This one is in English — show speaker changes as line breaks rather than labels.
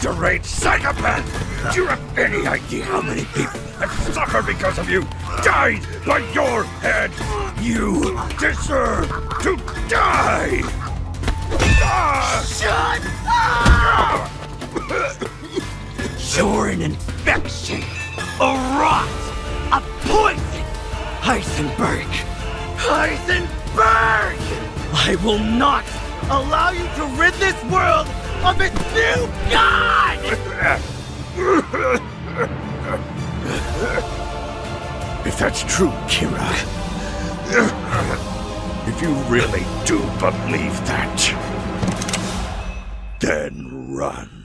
deranged psychopath! Do you have any idea how many people have suffered because of you? Died by your hand! You deserve to die!
Shut up! You're an infection, a rot, a poison! Heisenberg! Heisenberg! I will not allow you to rid this world of its new god!
If that's true, Kira. If you really do believe that, then run.